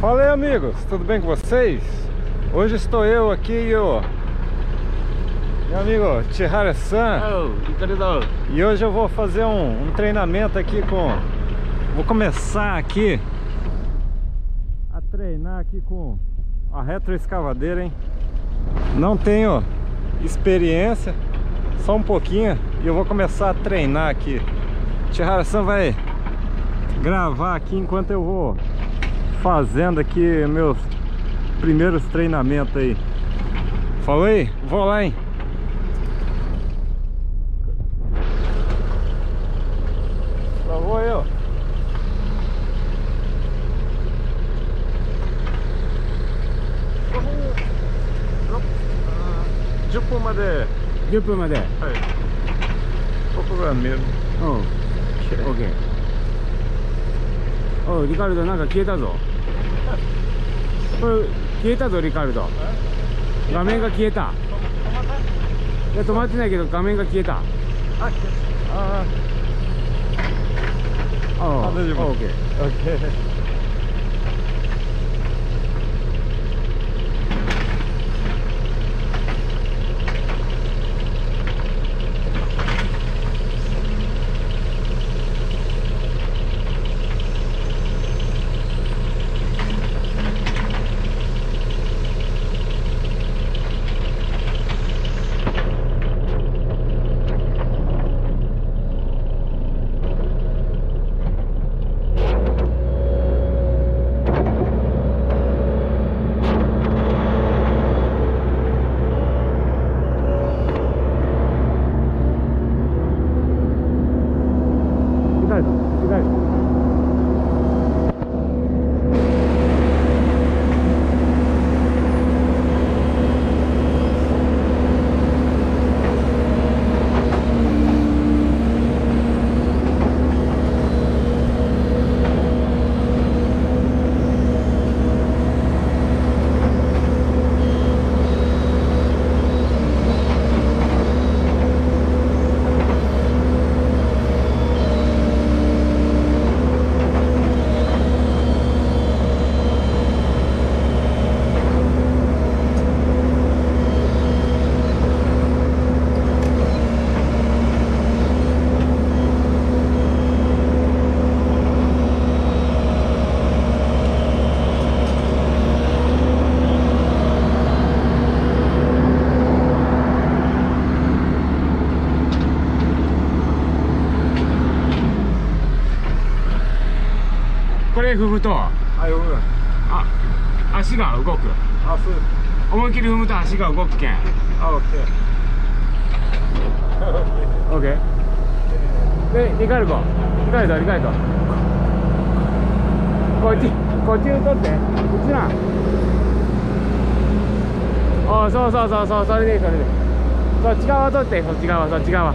Fala aí amigos, tudo bem com vocês? Hoje estou eu aqui e o meu amigo Chihara-san E hoje eu vou fazer um, um treinamento aqui com... Vou começar aqui a treinar aqui com a retroescavadeira, hein? Não tenho experiência, só um pouquinho e eu vou começar a treinar aqui. Chihara-san vai gravar aqui enquanto eu vou fazendo aqui meus primeiros treinamentos aí. Falei. Vou lá, hein? Travou eu. Tipo uma de... Tipo uma de... Aí. Vou procurar mesmo. Oh. Okay. おいリカルドなんか消えたぞ oh, これ消えたぞリカルド。画面が消えた。いや止まってないけど画面が消えた。あ消えた。ああああああああああああ 제가했 습. 上踏むと。はい踏むあ足が動く。あそう。思い切り踏むと足が動くけん。あオッケー。オッケー。カル回るカル回リカ回ト。こっちこっちを取って。こっちなあそうそうそうそうそれでいいそれで。そっち側取ってそっち側そっち側。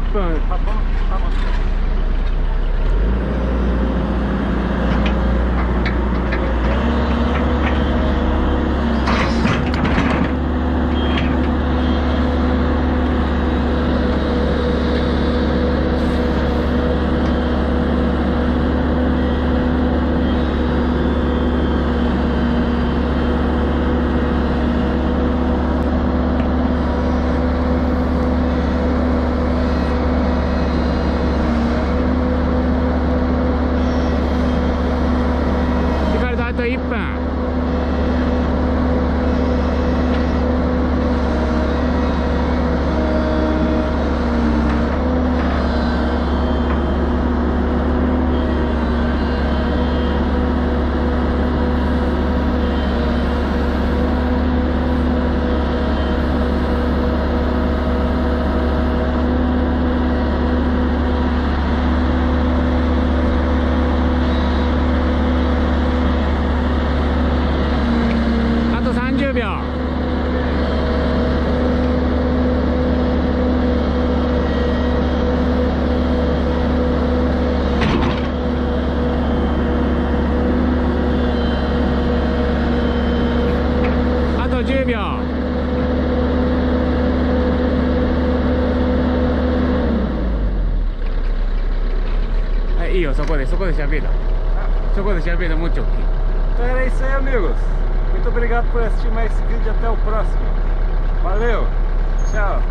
happen. Então era isso aí, amigos. Muito obrigado por assistir mais esse vídeo. Até o próximo. Valeu. Tchau.